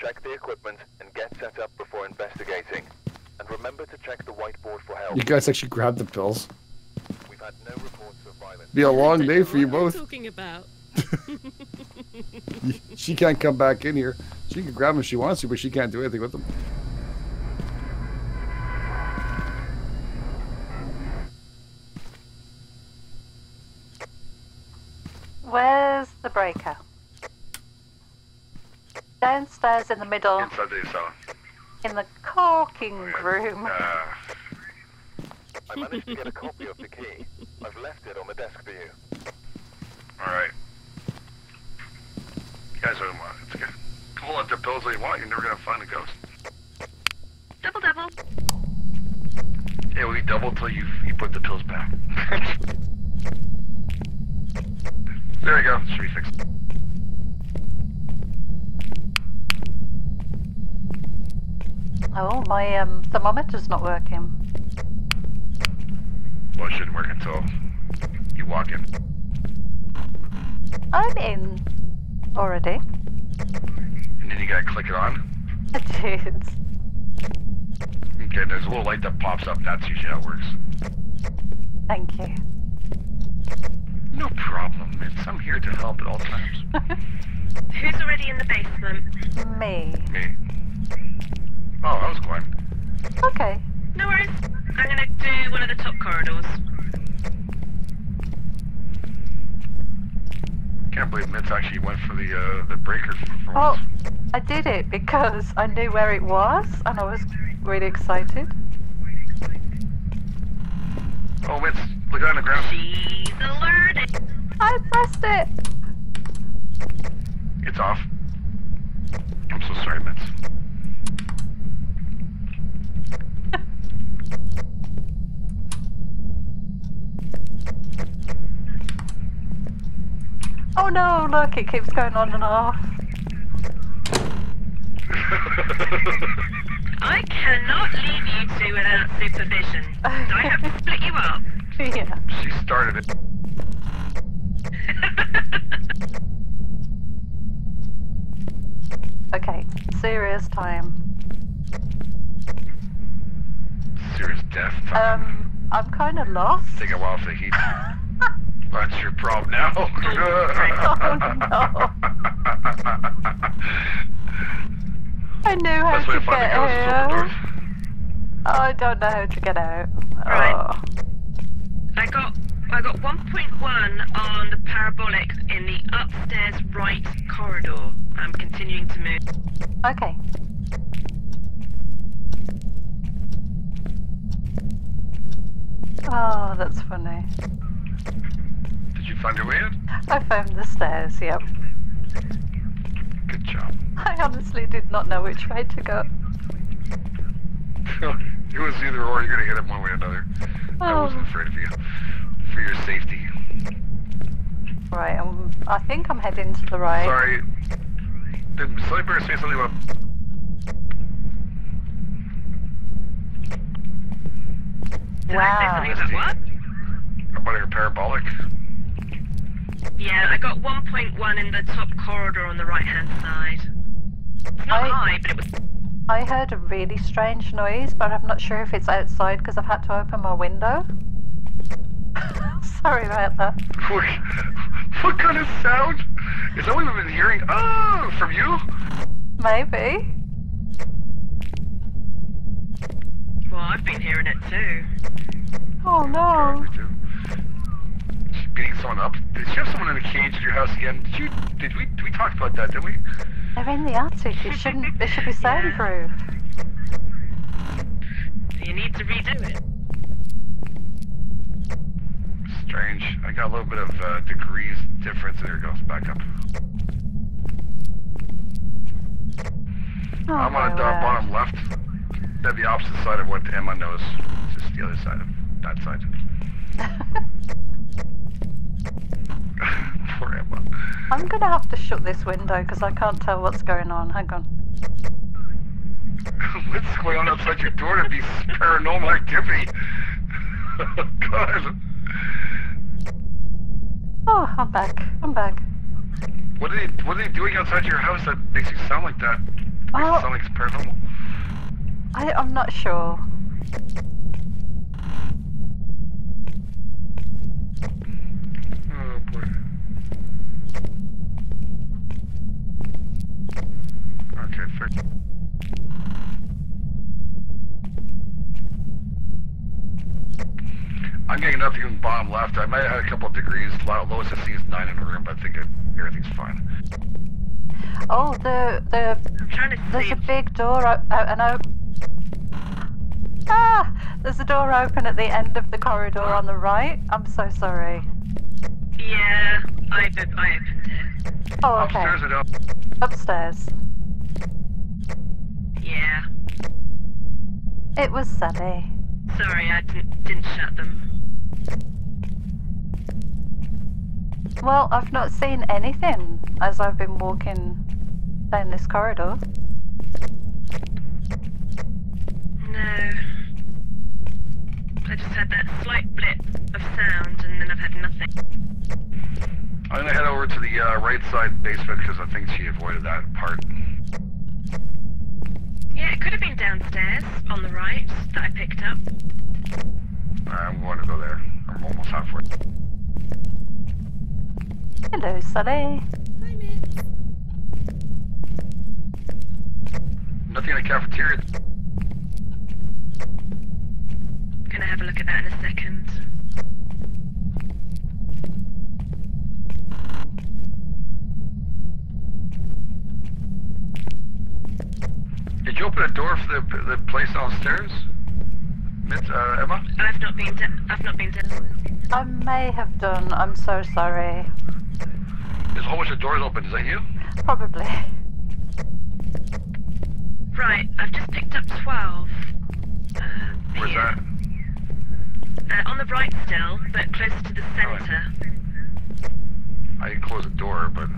Check the equipment and get set up before investigating. And remember to check the whiteboard for help. You guys actually grabbed the pills. We've had no reports of violence. Be a long day for you What are both. talking about? She can't come back in here. She can grab them if she wants to, but she can't do anything with them. Downstairs in the middle, Inside the cell. in the corking room. Uh, I managed to get a copy of the key. I've left it on the desk for you. alright. You guys are, it's okay. Pull out the pills all you want, you're never gonna find a ghost. Double double. It will be double till you you put the pills back. there we go. Should be Oh, my um, thermometer's not working. Well, it shouldn't work until you walk in. I'm in already. And then you gotta click it on. I. Okay, there's a little light that pops up. That's usually how it works. Thank you. No problem, Mitts. I'm here to help at all times. Who's already in the basement? Me. Me. Oh, I was going. Okay. No worries. I'm gonna do one of the top corridors. Can't believe Mitts actually went for the uh, the breaker for Well, once. I did it because I knew where it was and I was really excited. Oh, Mitts, look on the ground. She's alerted. I pressed it. It's off. I'm so sorry, Mitts. Oh no, look, it keeps going on and off. I cannot leave you two without supervision. Do I have to split you up? yeah. she started it. Okay, serious time. Serious death. time. Um, I'm kind of lost. Take a while for the heat. That's your problem now. Oh, I knew how Best way to to get the ghost is open here. doors. Oh, I don't know how to get out. Right. Oh. I got I got 1.1 on the parabolic in the upstairs right corridor. I'm continuing to move. Okay. Oh, that's funny. Did you find your way? I found the stairs, yep. Good job. I honestly did not know which way to go. it was either or. You're gonna hit it one way or another. I Oh. wasn't afraid of you. For your safety. Right, um, I think I'm heading to the right. Sorry. Did Sniper say something about Did I say something about what? about your parabolic? Yeah, I got 1.1 in the top corridor on the right hand side. It's not I- high, but it was. I heard a really strange noise, but I'm not sure if it's outside because I've had to open my window. Sorry about that. What, what kind of sound? Is that what we've been hearing? Oh, from you? Maybe. Well, I've been hearing it too. Oh no. Me too. Beating someone up. Did you have someone in a cage at your house again? Did you? Did we? We talked about that, didn't we? They're in the attic. It shouldn't. It should be Yeah. soundproof. You need to redo it. Strange. I got a little bit of uh, degrees difference. There it goes. Back up. Oh, I'm on the uh, bottom left. That'd be opposite side of what Emma knows. It's Just the other side of that side. Emma. I'm gonna have to shut this window because I can't tell what's going on. Hang on. What's going on outside your door to be paranormal activity? God. Oh, I'm back. I'm back. What are they what are they doing outside your house that makes you sound like that? Makes it Oh. sound like it's paranormal. I, I'm not sure. Okay, fair. I'm getting nothing in the bottom left. I might have had a couple of degrees. Low- Lowest I see is nine in the room, but I think it, everything's fine. Oh, the the I'm trying to there's see. a big door out, out and out. Ah, there's a door open at the end of the corridor on the right. I'm so sorry. Yeah, I, op- I opened it. Oh, okay. Upstairs or down? Upstairs. Yeah. It was Sally. Sorry, I didn't, didn't shut them. Well, I've not seen anything as I've been walking down this corridor. No. I just had that slight blip of sound and then I've had nothing. I'm gonna head over to the uh, right side basement because I think she avoided that part. Yeah, it could have been downstairs on the right that I picked up. I'm going to go there. I'm almost halfway. Hello, Sally. Hi, Mitch. Nothing in the cafeteria. Gonna have a look at that in a second. Did you open a door for the, the place downstairs? Miss, uh, Emma? I've not been. Da- I've not been down. I may have done. I'm so sorry. There's a whole bunch of doors open. Is that you? Probably. Right, I've just picked up twelve. Uh, Where's that? Uh, on the right still, but closer to the centre. I didn't close the door, but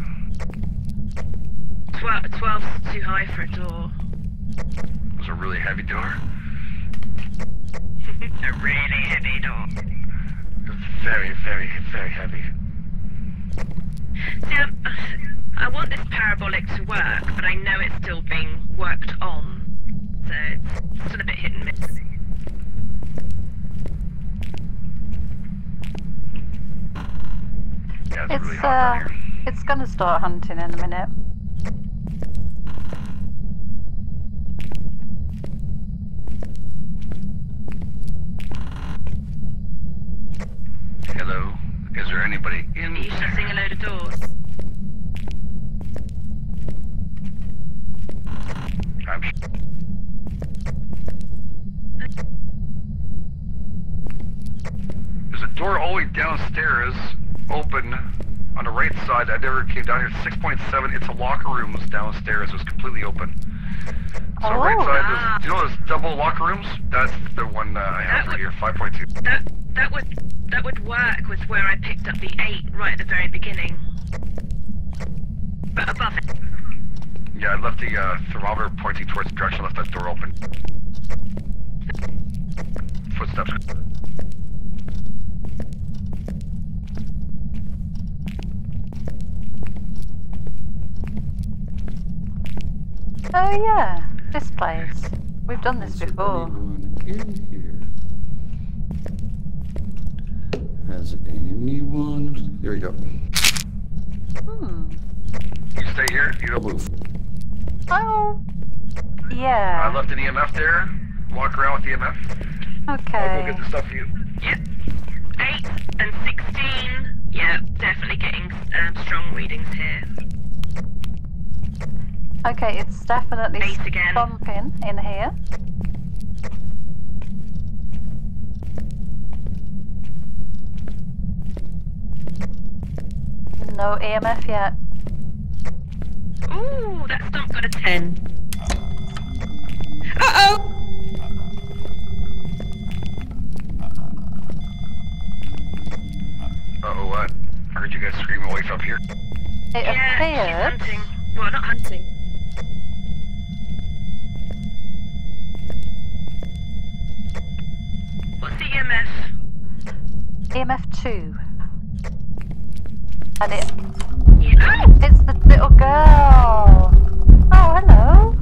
Twelve. Twelve's too high for a door. it was a really heavy door. a really heavy door. Very, very, very heavy. See, I'm, I want this parabolic to work, but I know it's still being worked on. So it's still a bit hit and miss. Yeah, it's, It's really hot uh, it's gonna start hunting in a minute. Hello? Is there anybody in Are you there? shutting a load of doors? I'm sh- There's a door all the way downstairs, open on the right side. I never came down here. 6.7. It's a locker room was downstairs. It was completely open. So right Oh, side, ah. there's, you know those double locker rooms? That's the one uh, I have right would- here, 5.2. That that would that would work with where I picked up the eight right at the very beginning. But above it. Yeah, I left the uh, thermometer pointing towards the direction, left that door open. Footsteps. Oh yeah, this place. We've done this Is there before. anyone in here? Has anyone? There you go. Hmm. You stay here. You don't move. Oh. Yeah. I left an EMF there. Walk around with the EMF. Okay. I'll go get the stuff for you. Yep. Eight and sixteen. Yeah, definitely getting um, strong readings here. Okay, it's definitely Base again. bumping in here. No EMF yet. Ooh, that stump got a ten. Uh oh. Uh-oh, what? I heard you guys screaming away from here. It Yeah, she's appears. hunting. Well, not hunting. EMF? EMF 2. And it Yeah. Oh! it's the little girl. Oh, hello.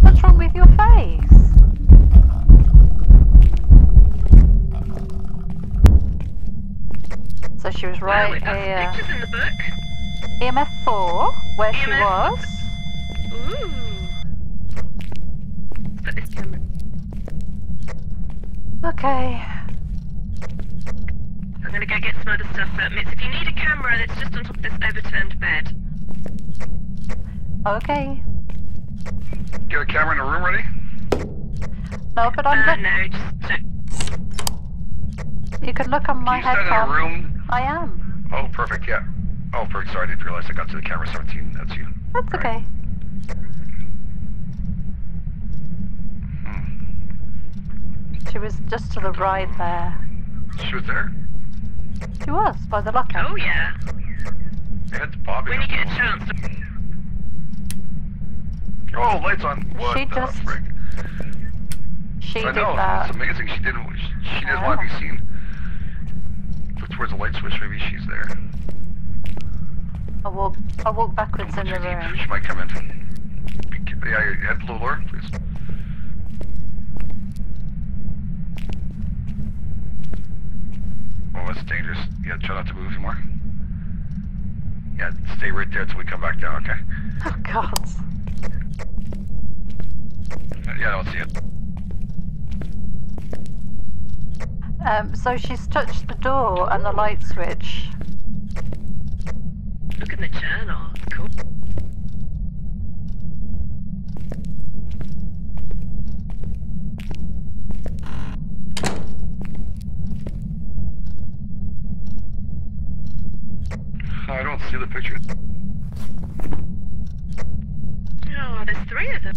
What's wrong with your face? So she was right we've got some here. pictures in the book. EMF 4, where she was. Ooh. Let's put this camera. Okay. I'm gonna go get some other stuff. Uh, Mitts, if you need a camera that's just on top of this overturned bed. Okay. Get a camera in the room ready? No, but I'm Uh, no, just check. you can look on my head. you stand in a room? I am. Oh, perfect, yeah. Oh, perfect. Sorry, I didn't realize I got to the camera 17. That's you. That's Right. okay. Hmm. She was just to the right there. She was there? She was, by the locker. Oh yeah. Yeah, it's Bobby. When you get a chance. Oh, lights on. What She the just frick? She I did know, that. it's amazing. She didn't. She didn't want to be seen. Look towards the light switch. Maybe she's there. I walk, I walk backwards in the room. She might come in. Yeah, your head a little lower, please. Oh, that's dangerous. Yeah, try not to move anymore. Yeah, stay right there until we come back down, okay? Oh God. Yeah, I don't see it. Um, so she's touched the door and the light switch. Look in the journal. Cool. I don't see the picture. Oh, there's three of them.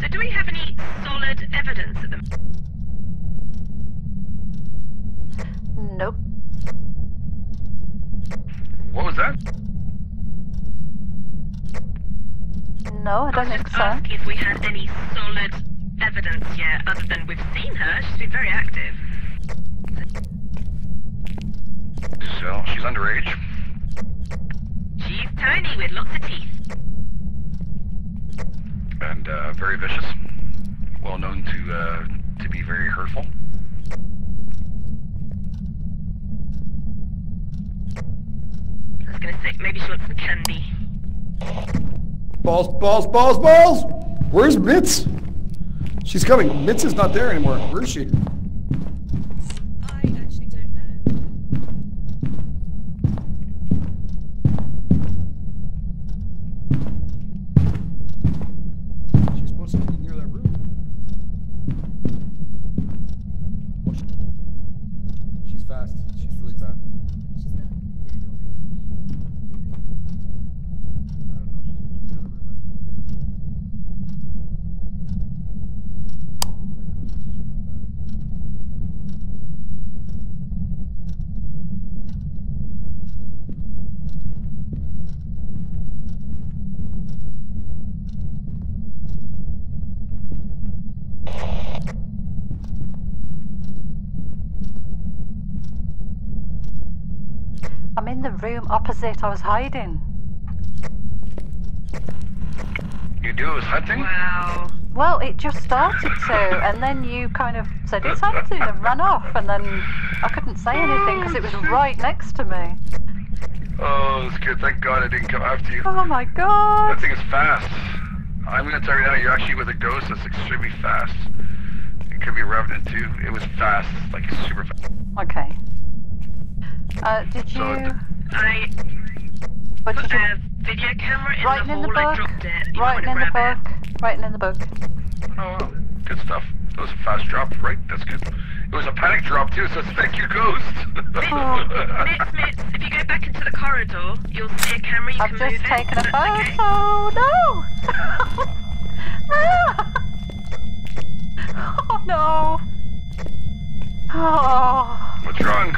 So do we have any solid evidence of them? Nope. What was that? No, I I don't was think just so. asking if we had any solid evidence yet, other than we've seen her. She's been very active. So, she's underage. She's tiny with lots of teeth. And uh, very vicious. Well known to uh, to be very hurtful. I was gonna say maybe she wants some candy. Balls, balls, balls, balls! Where's Mitts? She's coming. Mitts is not there anymore. Where is she? I actually don't know. She's supposed to be near that room. Oh, she- She's fast. She's really fast. She's not dead already. I don't know. She's supposed to be near that room. I have no idea. I'm in the room opposite. I was hiding. You do it was hunting? Wow. Well, it just started to, and then you kind of said it's hunting and ran off, and then I couldn't say anything because it was right next to me. Oh, that's good. Thank God I didn't come after you. Oh my God. That thing is fast. I'm gonna tell you now, you're actually with a ghost that's extremely fast. It could be a revenant too. It was fast, like super fast. Okay. Uh, did you? So I What put a video camera in Writing the in the hall. Book. dropped it. You Writing in the grab book. Writing in the book. Oh, wow. good stuff. That was a fast drop, right? That's good. It was a panic drop too, so thank you, ghost. Oh. Mitts, Mitts, if you go back into the corridor, you'll see a camera. You I've can just move taken it. a That's okay. photo. No! oh no! Oh, What's wrong?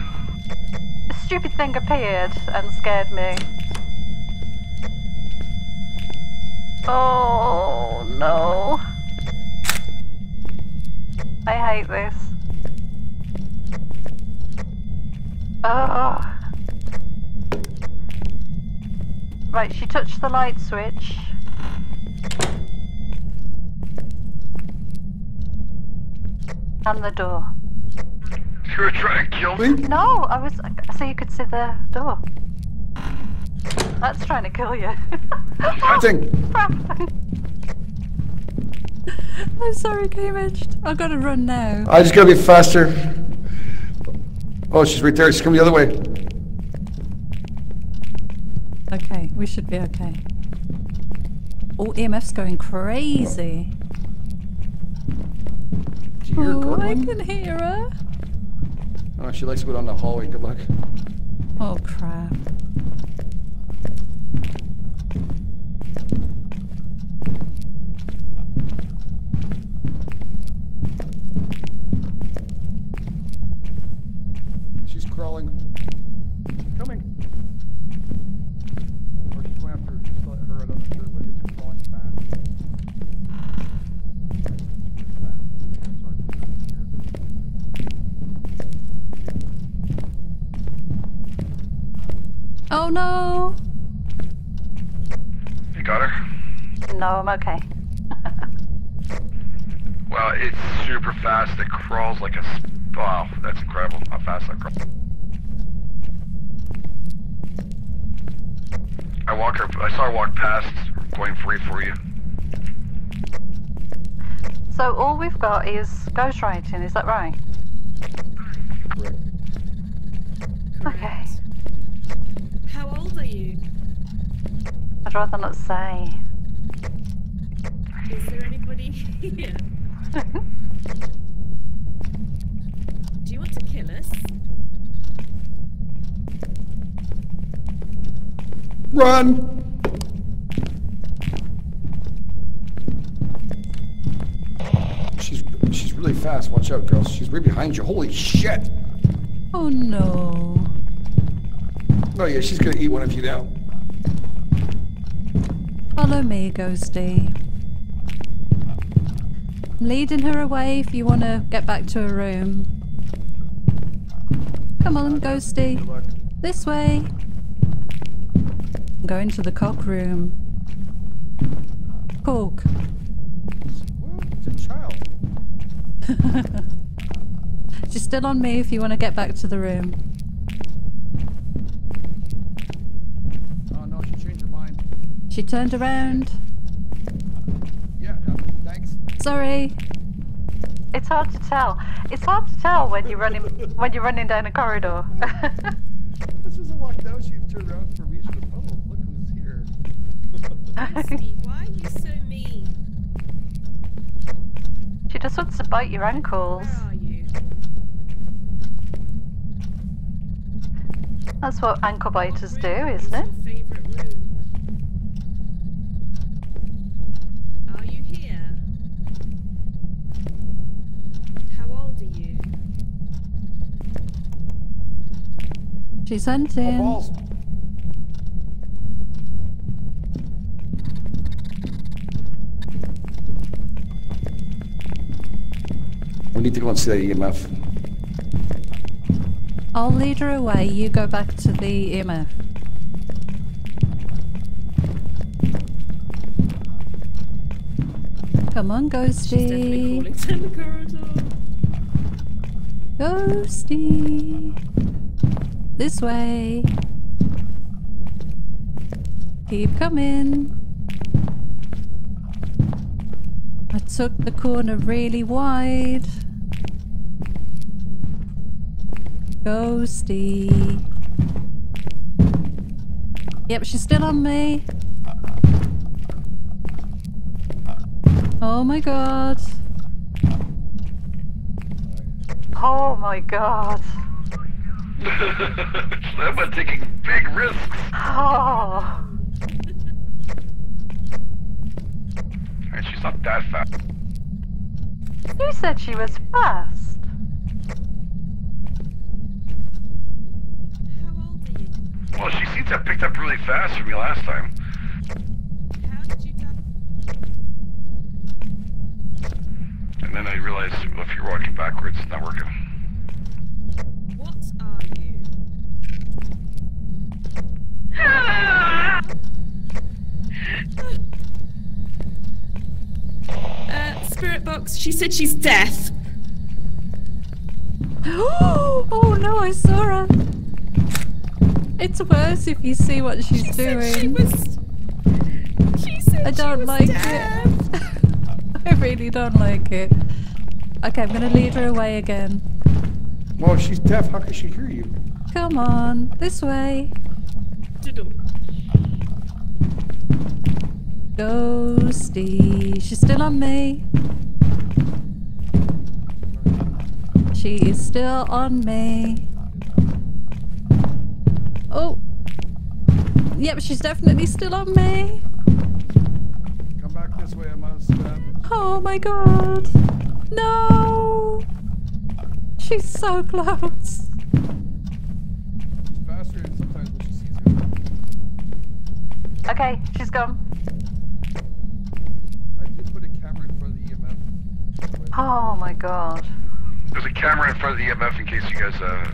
Stupid thing appeared and scared me. Oh no! I hate this. Oh. Right, she touched the light switch. And the door. You were trying to kill me? No, I was so you could see the door. That's trying to kill you. Hunting. I'm sorry, Cambridge. I've got to run now. I just gotta be faster. Oh, she's right there. She's coming the other way. Okay, we should be okay. Oh, EMF's going crazy. Did you hear her Oh, I can hear her. Oh, she likes to go down the hallway. Good luck. Oh, crap. She's crawling. Coming. Or she's going after her, I'm not sure, but it's crawling fast. It's pretty fast. It's hard to hear. Oh no! You got her? no, I'm okay. well, it's super fast. It crawls like a. s- Wow, that's incredible how fast that crawls. I walk her. I saw her walk past, going free for you. So all we've got is ghostwriting, is that right? Correct. Okay. How old are you? I'd rather not say. Is there anybody here? Do you want to kill us? Run! She's she's really fast. Watch out, girls. She's right behind you. Holy shit! Oh no. Oh yeah, she's gonna eat one of you now. Follow me, Ghosty. I'm leading her away if you want to get back to her room. Come on, Ghosty. This way. I'm going to the cock room. Well, it's a child. She's still on me if you want to get back to the room. Oh no, she changed her mind. She turned around. Yeah, thanks. Sorry. It's hard to tell. It's hard to tell when you're running when you're running down a corridor. This was a walk down. She turned around for me. She goes, "Oh, look who's here." Ghosty, why are you so mean? she just wants to bite your ankles. Where are you? That's what ankle biters What do, isn't it? Your favorite room. Are you here? How old are you? She's hunting. We need to go and see that E EMF. I'll lead her away. You go back to the EMF. Come on, She's definitely Ghosty. calling down the corridor. Ghosty. This way. Keep coming. I took the corner really wide. Ghosty. Yep, she's still on me. Oh my god. Oh my god. I'm taking big risks. Oh. And she's not that fast. You said she was fast. How old are you? Well, she seems to have picked up really fast from me last time. How did you die? And then I realized well, if you're walking backwards, it's not working. What are you? Ah! Uh, spirit box. She said she's deaf. oh no, I saw her. It's worse if you see what she's She doing. said she was. She said I don't was like deaf. it. I really don't like it. Okay, I'm gonna lead her away again. Well, if she's deaf. How can she hear you? Come on, this way. Dudum. Ghosty. She's still on me. She is still on me. Oh. Yep, she's definitely still on me. Come back this way. I must. Uh, Oh my god. No. She's so close. she's faster and sometimes when she sees you. Okay, she's gone. I did put a camera in front of the EMF. Oh my god. There's a camera in front of the EMF in case you guys, uh...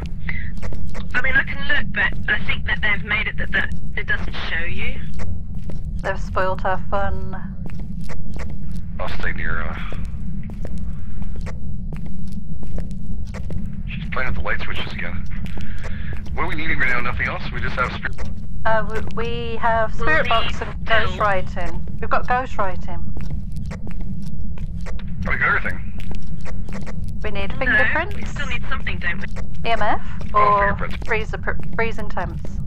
I mean, I can look, but I think that they've made it that, that it doesn't show you. They've spoiled her fun. I'll stay near, uh... She's playing with the light switches again. What are we needing right now? Nothing else? We just have spirit... Uh, we, we have spirit box and ghost writing. We've got ghost writing. We got everything. We need No, we still need something, don't we? EMF, Oh, or fingerprints. freezer, pr- freezing temps.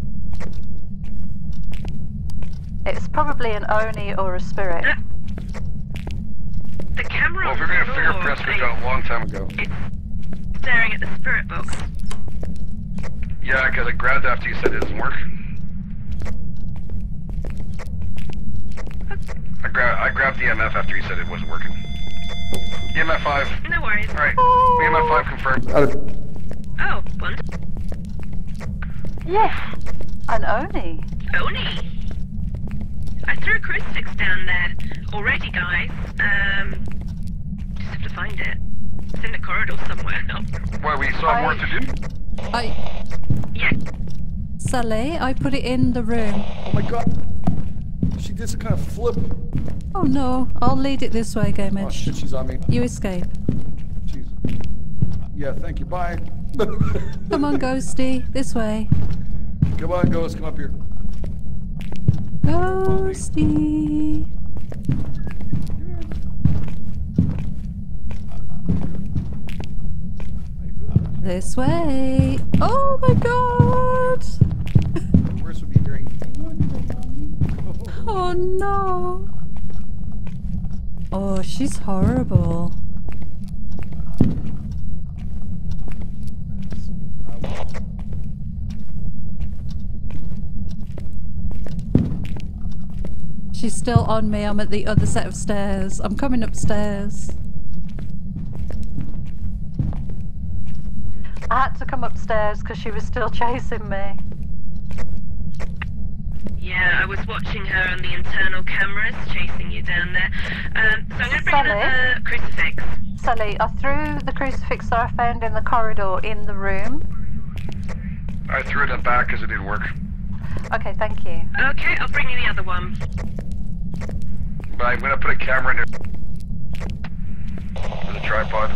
It's probably an Oni or a spirit. Uh, The camera Well, on if you're gonna floor fingerprints, we is got a long time ago. staring at the spirit box. Yeah, because I grabbed after you said it doesn't work. I, gra- I grabbed the MF after you said it wasn't working. EMF 5. No worries. Alright. EMF 5 confirmed. Out of, Oh, one. An Oni. Oni. I threw a crucifix down there already, guys. Um, just have to find it. It's in the corridor somewhere. Why, we still have more to do? I yeah. Sally, I put it in the room. oh my god. She did some kind of flip. Oh no, I'll lead it this way, Game Oh shit, she's on me. You escape. Jeez. Yeah, thank you. Bye. Come on, Ghosty, this way. Come on, Ghost. Come up here. Ghosty. This way. Oh my god. Oh no. Oh, she's horrible. She's still on me. I'm at the other set of stairs. I'm coming upstairs. I had to come upstairs because she was still chasing me. Yeah, I was watching her on the internal cameras, chasing you down there. Um, so I'm going to bring Sally? another crucifix. Sally, I threw the crucifix that I found in the corridor in the room. I threw it in the back because it didn't work. Okay, thank you. Okay, I'll bring you the other one. But I'm gonna put a camera in there. There's a tripod.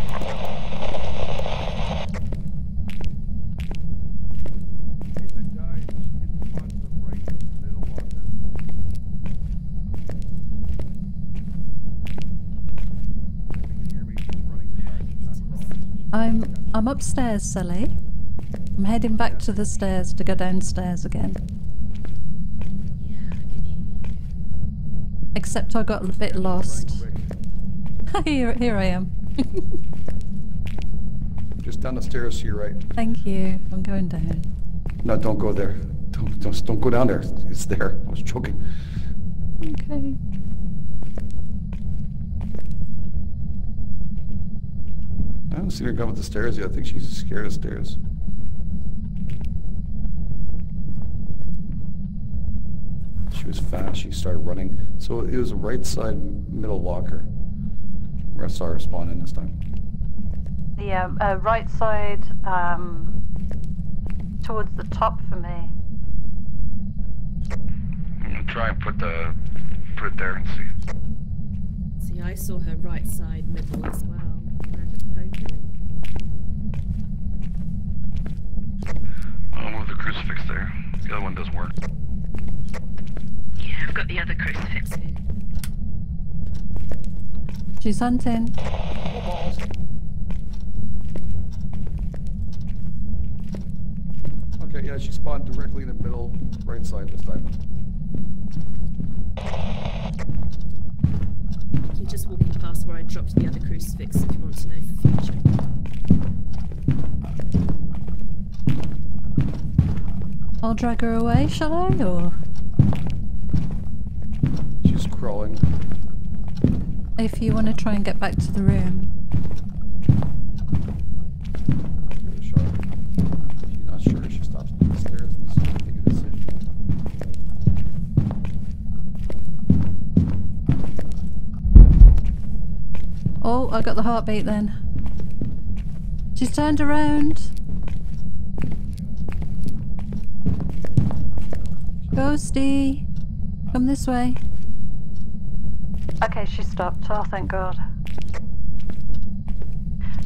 I'm I'm upstairs, Sally. I'm heading back to the stairs to go downstairs again. Except I got a bit lost. here, here I am. Just down the stairs to your right. Thank you. I'm going down. No, don't go there. Don't, don't, don't go down there. It's there. I was joking. Okay. Haven't seen her come up the stairs yet. I think she's scared of stairs. She was fast. She started running. So it was a right side middle locker where I saw her spawn in this time. The um, uh, right side um, towards the top for me. I'm gonna try and put the put it there and see. See, I saw her right side middle as well. when I took the photo. I'll move the crucifix there. The other one doesn't work. Yeah, I've got the other crucifix here. She's hunting. Okay, yeah, she spawned directly in the middle, right side this time. You're just walking past where I dropped the other crucifix if you want to know for future. I'll drag her away, shall I? Or She's crawling. if you want to try and get back to the room. Give it a shot. She's not sure. She stops on the stairs and is making a decision. Oh, I got the heartbeat then. She's turned around. Ghosty, come this way. Okay, she stopped. Oh, thank God.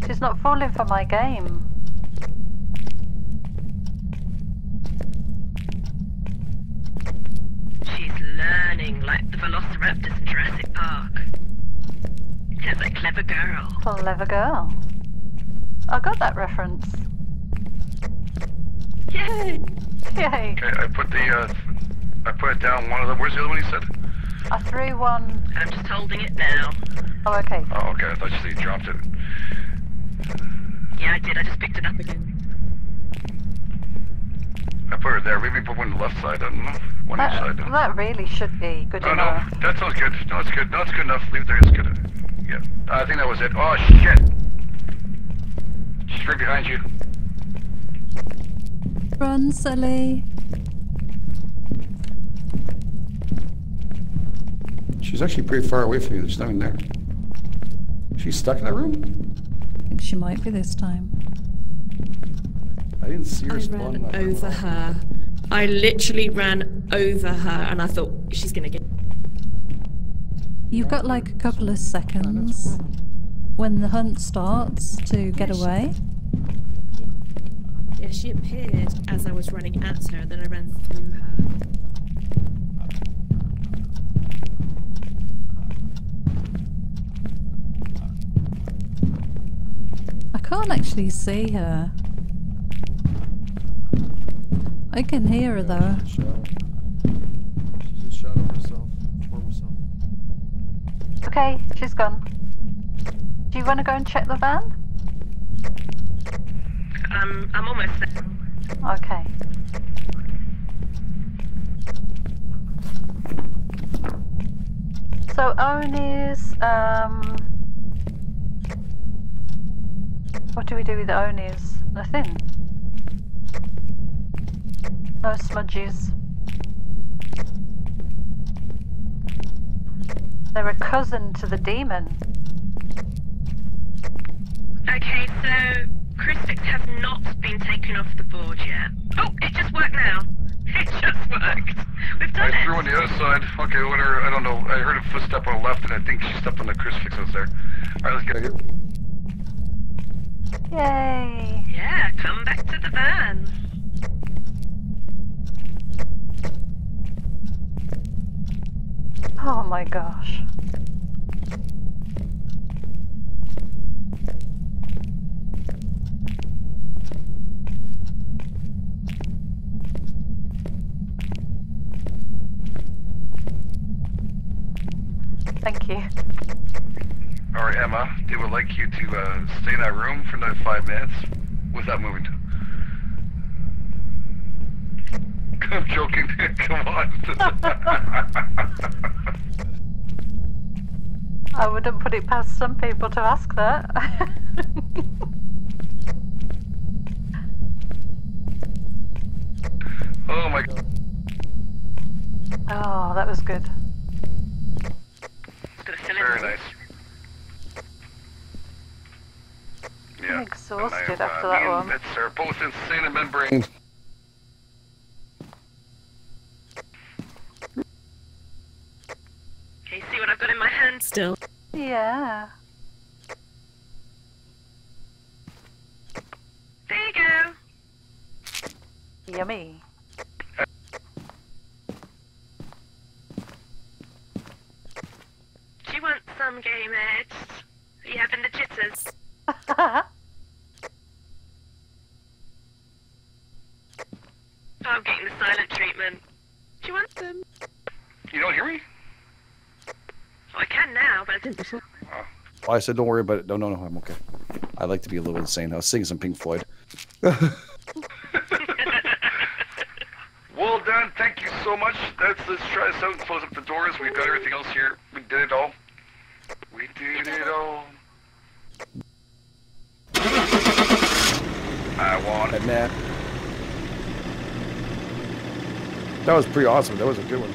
She's not falling for my game. She's learning like the velociraptors in Jurassic Park. Sounds like a clever girl. Clever girl. I got that reference. Yay! Yay. Okay, I put the uh, I put it down. One of the. Where's the other one? You said? I threw one. I'm just holding it now. Oh, okay. Oh, okay. I thought you said you dropped it. Yeah, I did. I just picked it up again. I put it there. Maybe put one on the left side. I don't know. One That, side. that really should be good Oh no, enough. that sounds good. No, it's good. No, it's good enough. Leave it there. It's good. Yeah, I think that was it. Oh shit! She's right behind you. Run, silly. She's actually pretty far away from you. There's nothing there. She's stuck in that room? I think she might be this time. I didn't see her I spawn ran that room over her. I literally ran over her and I thought she's gonna get. You've got like a couple of seconds when the hunt starts to get away. Yeah, she appeared as I was running at her, then I ran through her. Can't actually see her. I can hear her though. Shadow. She's a shadow herself. Form herself. Okay, she's gone. Do you want to go and check the van? Um, I'm almost there. Okay. So Onis, um, what do we do with the Onis? Nothing. No smudges. They're a cousin to the demon. Okay, so crucifix has not been taken off the board yet. Oh, it just worked now. It just worked. We've done I threw on the other side. Okay, whatever. I don't know. I heard a footstep on the left, and I think she stepped on the crucifix that was there. All right, let's get it. Yay! Yeah, come back to the van. Oh my gosh. Thank you. Right, Emma. They would like you to uh, stay in that room for another five minutes without moving. I'm joking. Come on. I wouldn't put it past some people to ask that. oh my god. oh, that was good. Got a fill Very in. Nice. Yeah. exhausted and have, after uh, that me and one. Bits are both insane and membrane. still. Yeah. There you go. Yummy. Do you want some game edged? Are you having the jitters? Oh, I'm getting the silent treatment. Do you want some? You don't hear me? Oh, I can now, but I didn't before. Oh, I said, don't worry about it. No, no, no, I'm okay. I like to be a little insane. I was singing some Pink Floyd. Well done. Thank you so much. Let's let's try this out and close up the doors. We've got everything else here. We did it all. We did it all. I want That man. That was pretty awesome. That was a good one.